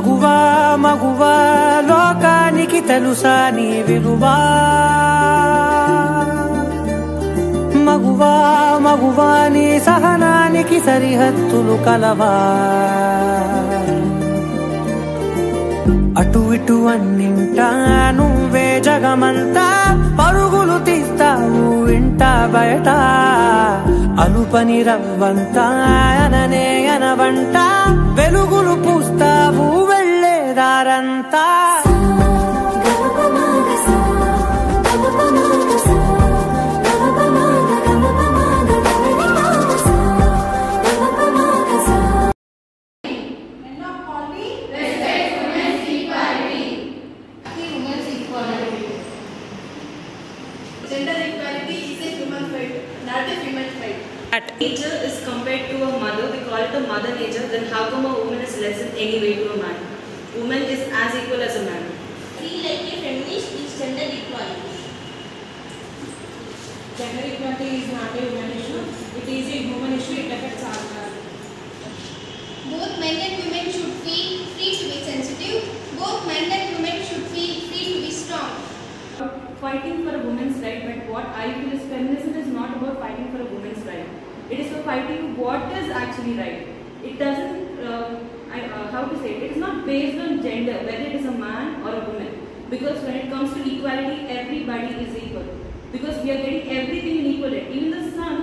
మగువా మగువా లోకానికి తెలుసా నీ విలువా మగువా మగువా నీ సహనానికి సరిహద్దులు కలవా అటు ఇటు అన్నింటా నువ్వే జగమంతా పరుగులు తీస్తావు ఇంట బయట. అలుపని రవ్వంతా అననే అనవంటా. Right. Nature is a human fight, not a human fight. At age is compared to a mother, we call it a mother nature, then how come a woman is less in any way to a man? Woman is as equal as a man. Feel like a feminist is gender equality. Gender equality is not a women issue. It is a human issue. It affects all. Both men and women should feel free to be sensitive. Both men and women should feel free to be strong. Fighting for a woman's right, but what I feel is feminism is not about fighting for a woman's right. It is for fighting what is actually right. It doesn't, I, how to say it, is not based on gender, whether it is a man or a woman. Because when it comes to equality, everybody is equal. Because we are getting everything in equal. Even the sun,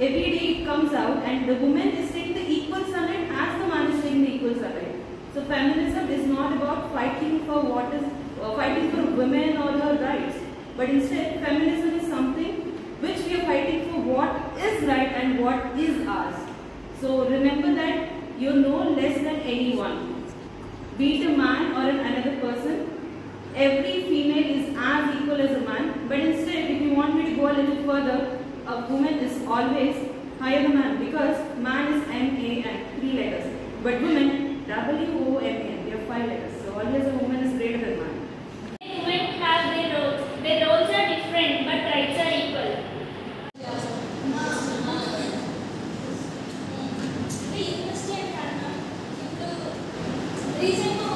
every day it comes out and the woman is taking the equal sunlight as the man is taking the equal sunlight. So feminism is not about fighting for what is, uh, fighting for women or her rights. But instead, feminism is something which we are fighting for what is right and what is ours. So remember that you're no less than anyone. Be it a man or an another person, every female is as equal as a man. But instead, if you want me to go a little further, a woman is always higher than man because man is M-A-N, three letters. But W-O-M-A-N, they have five letters. So always a woman is greater than man. Women have their roles. Their roles are different, but rights are equal. Reason to